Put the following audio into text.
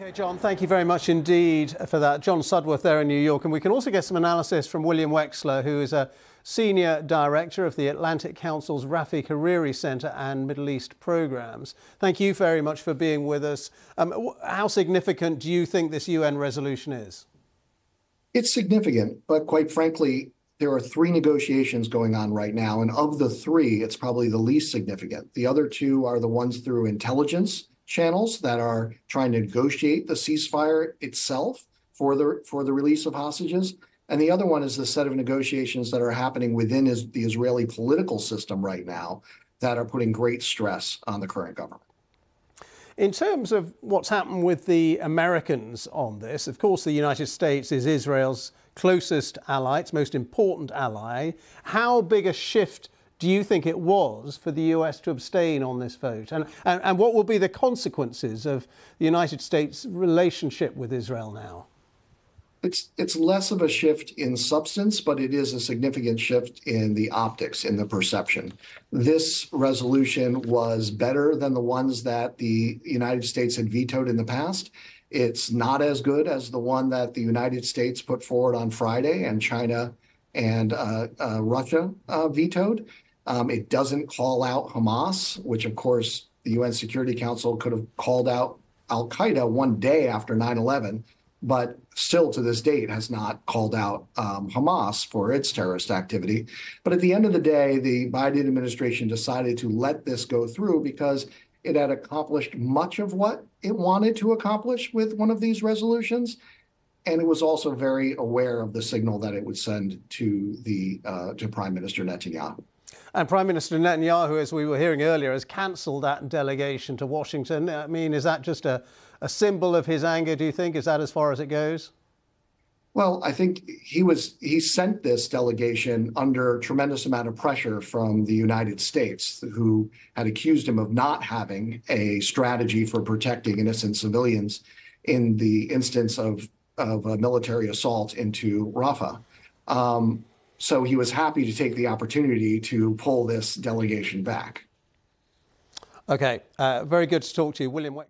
Okay, John, thank you very much indeed for that. John Sudworth there in New York. And we can also get some analysis from William Wechsler, who is a senior director of the Atlantic Council's Rafiq Hariri Centre and Middle East Programs. Thank you very much for being with us. Um, how significant do you think this UN resolution is? It's significant, but quite frankly, there are three negotiations going on right now. And of the three, it's probably the least significant. The other two are the ones through intelligence channels that are trying to negotiate the ceasefire itself for the for the release of hostages. And the other one is the set of negotiations that are happening within is, the Israeli political system right now that are putting great stress on the current government. In terms of what's happened with the Americans on this, of course, the United States is Israel's closest ally, its most important ally. How big a shift do you think it was for the US to abstain on this vote? And, and, and what will be the consequences of the United States' relationship with Israel now? It's it's less of a shift in substance, but it is a significant shift in the optics, in the perception. This resolution was better than the ones that the United States had vetoed in the past. It's not as good as the one that the United States put forward on Friday and China and uh, uh, Russia uh, vetoed. Um, it doesn't call out Hamas, which, of course, the UN Security Council could have called out Al Qaeda one day after 9 11, but still to this date has not called out um, Hamas for its terrorist activity. But at the end of the day, the Biden administration decided to let this go through because it had accomplished much of what it wanted to accomplish with one of these resolutions. And it was also very aware of the signal that it would send to the uh, to Prime Minister Netanyahu. And Prime Minister Netanyahu, as we were hearing earlier, has cancelled that delegation to Washington. I mean, is that just a, a symbol of his anger, do you think? Is that as far as it goes? Well, I think he was he sent this delegation under tremendous amount of pressure from the United States, who had accused him of not having a strategy for protecting innocent civilians in the instance of of a military assault into Rafah. Um, so he was happy to take the opportunity to pull this delegation back. Okay, uh, very good to talk to you, William Wex.